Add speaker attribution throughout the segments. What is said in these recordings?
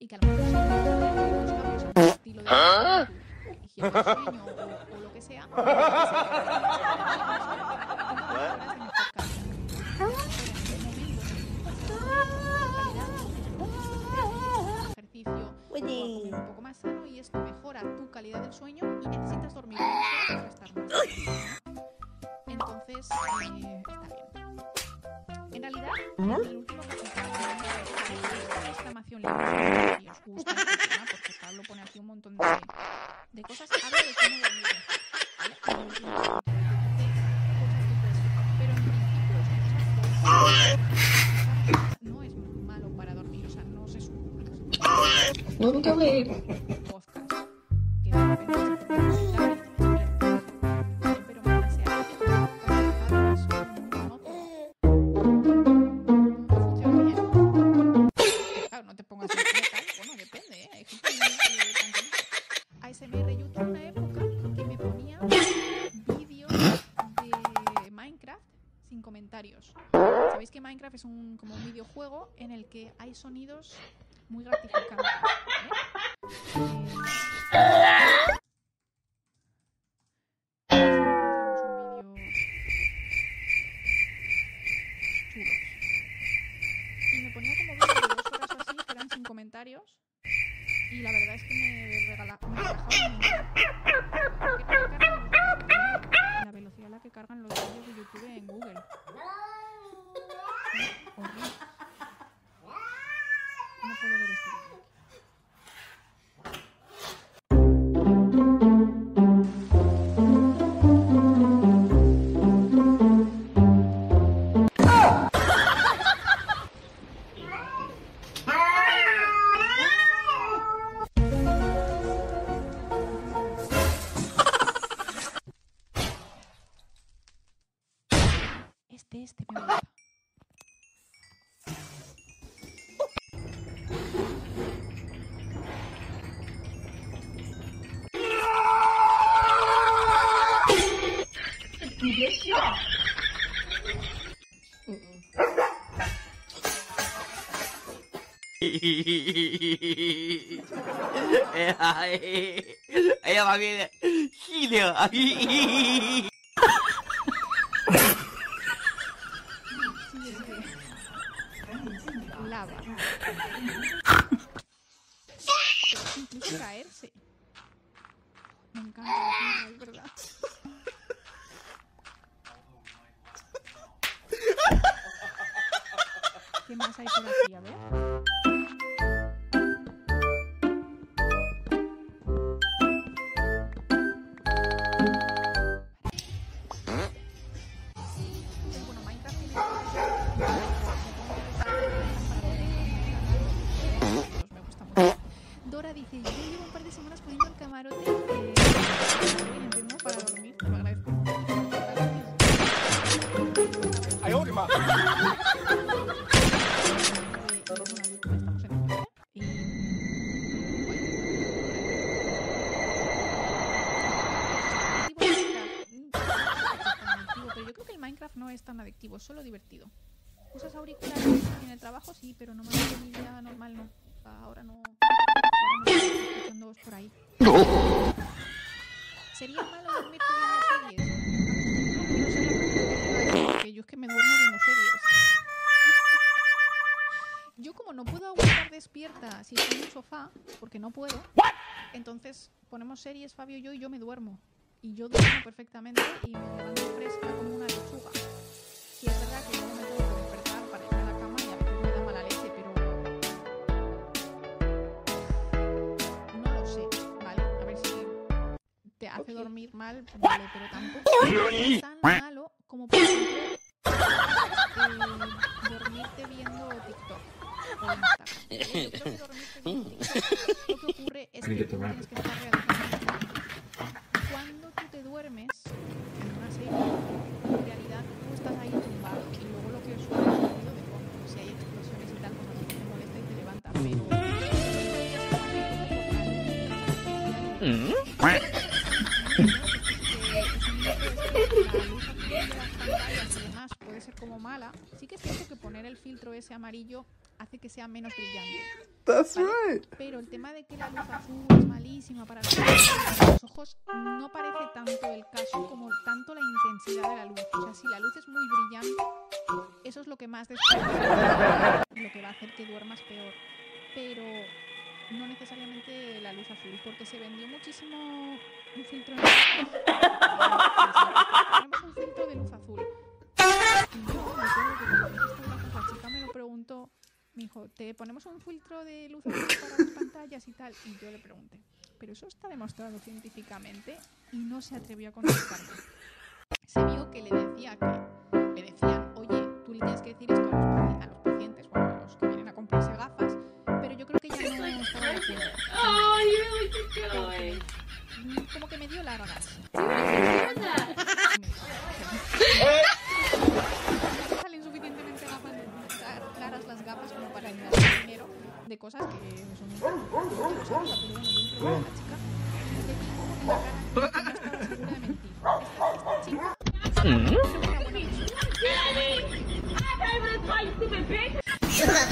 Speaker 1: y que a lo mejor en tu estilo de tu higiene del sueño o, o lo que sea, ejercicio o a comer un poco más sano y esto mejora tu calidad del sueño y necesitas dormir para estar más. Entonces, eh, está bien. En realidad, el último capítulo de exclamación libre, si os gusta porque Pablo pone aquí un montón de, de cosas, habla de cómo dormir ¿vale? Pero en principio, escuchar podcasts no es malo para dormir, o sea, no se supone.
Speaker 2: Nunca me...
Speaker 1: podcast un, como un videojuego en el que hay sonidos muy gratificantes. ¿vale? Eh. Y la verdad es que me regala, me mucho. La velocidad a la que cargan los vídeos de YouTube en Google. No puedo ver este
Speaker 3: Ella va bien. Gilio.
Speaker 1: Lava. Entonces ponemos series Fabio y yo y yo me duermo. Y yo duermo perfectamente y me levanto fresca como una lechuga. Y es verdad que luego me tengo que despertar para ir a la cama y a veces me da mala leche, pero no lo sé, ¿vale? A ver si te hace dormir mal, vale, pero tampoco es tan malo como por ejemplo eh, dormirte viendo TikTok o Instagram. ¿vale? Yo creo que dormirte viendo TikTok, lo que ocurre es ese amarillo hace que sea menos brillante.
Speaker 4: That's
Speaker 1: ¿vale?
Speaker 4: right.
Speaker 1: Pero el tema de que la luz azul es malísima para los ojos, no parece tanto el caso como tanto la intensidad de la luz. O sea, si la luz es muy brillante, eso es lo que más desperdicia, lo que va a hacer que duermas peor. Pero no necesariamente la luz azul, porque se vendió muchísimo un filtro en Tenemos un filtro de luz azul. Y yo preguntó, me dijo, te ponemos un filtro de luz para las pantallas y tal. Y yo le pregunté, ¿pero eso está demostrado científicamente? Y no se atrevió a contestarme. Se vio que le decía que, le decían, oye, tú le tienes que decir esto a los, a los pacientes, bueno, a los que vienen a comprarse gafas, pero yo creo que ya no estaba
Speaker 2: going.
Speaker 1: Mm, Como que me dio largas. No salen suficientemente gafas, cla- gafas como para gastar dinero de cosas que son. Pero bueno, yo chica que de mentir. Esta,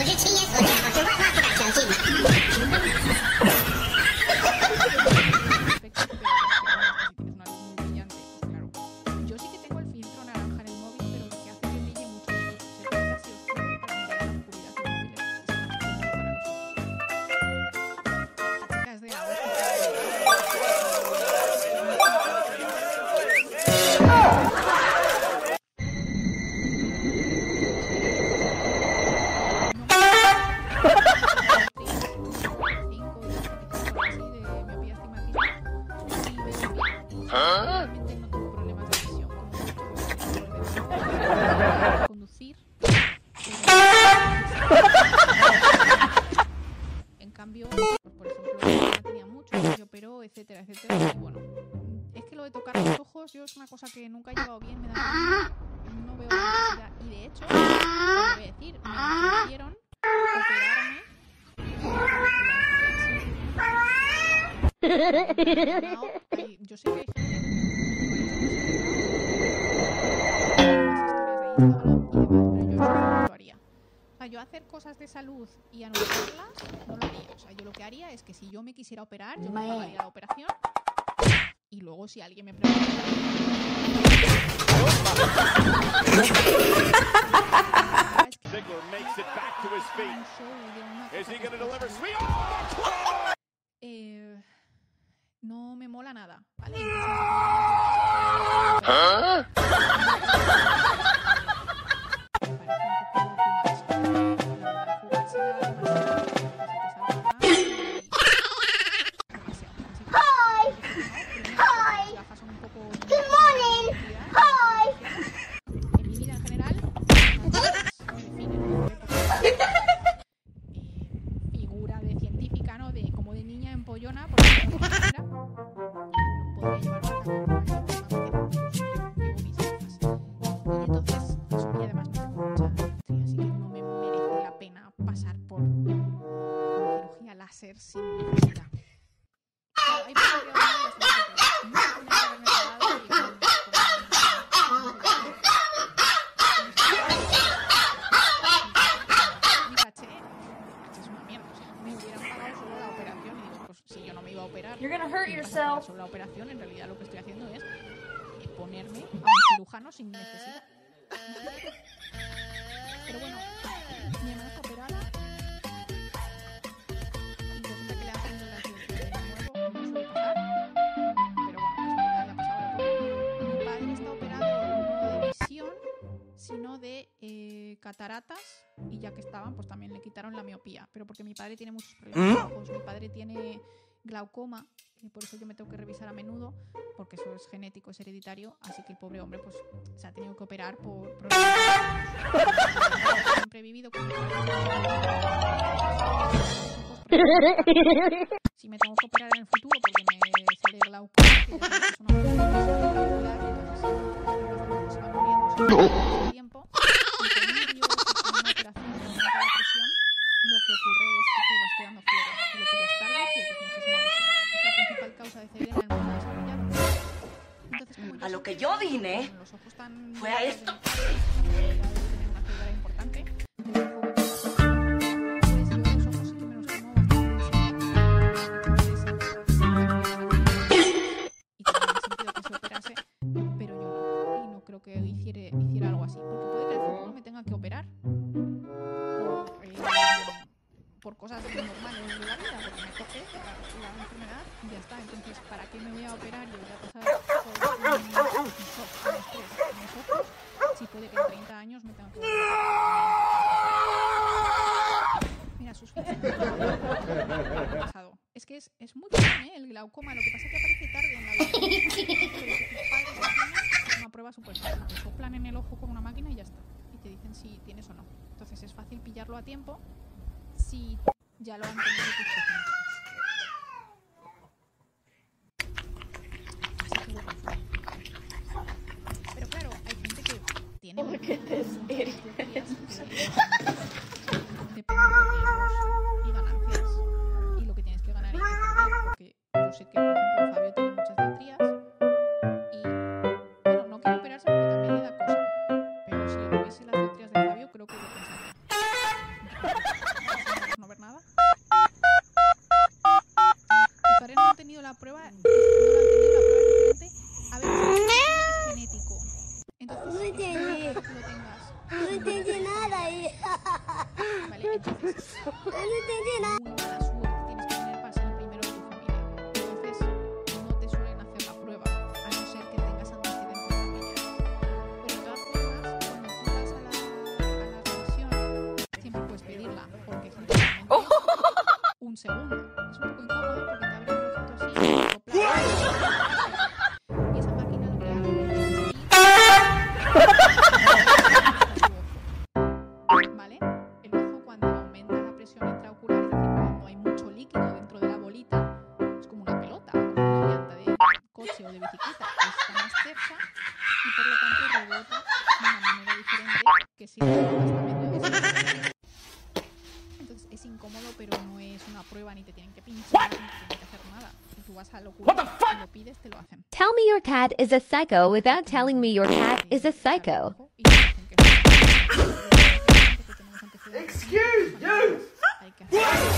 Speaker 1: No, hay- yo sé que hay gente yo eso no lo haría. O sea, yo hacer cosas de salud y anunciarlas no lo haría. O sea, yo lo que haría es que si yo me quisiera operar, yo me pagaría la operación y luego si alguien me pregunta... Eh, no me mola nada, ¿vale? En sin necesidad. Pero bueno, mi hermana está operada. Mi padre está operado no de visión, sino de eh, cataratas y ya que estaban, pues también le quitaron la miopía, pero porque mi padre tiene muchos problemas de ojos, mi padre tiene glaucoma y por eso yo me tengo que revisar a menudo porque eso es genético, es hereditario, así que el pobre hombre pues se ha tenido que operar por problemas. Siempre he vivido con si me tengo que operar en el futuro porque me sale glaucoma, que es una enfermedad que se va muriendo
Speaker 5: a lo que yo vine fue a esto.
Speaker 1: que hiciera operario. rebota de una manera diferente que sí entonces es incómodo pero no es una prueba ni te tienen que pinchar ni te tienen que hacer nada si tú vas a lo culo, lo pides te lo hacen
Speaker 5: tell me your cat is a psycho without telling me your cat is a psycho.
Speaker 1: Excuse you!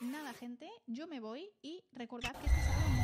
Speaker 1: nada, gente, yo me voy y recordad que esto es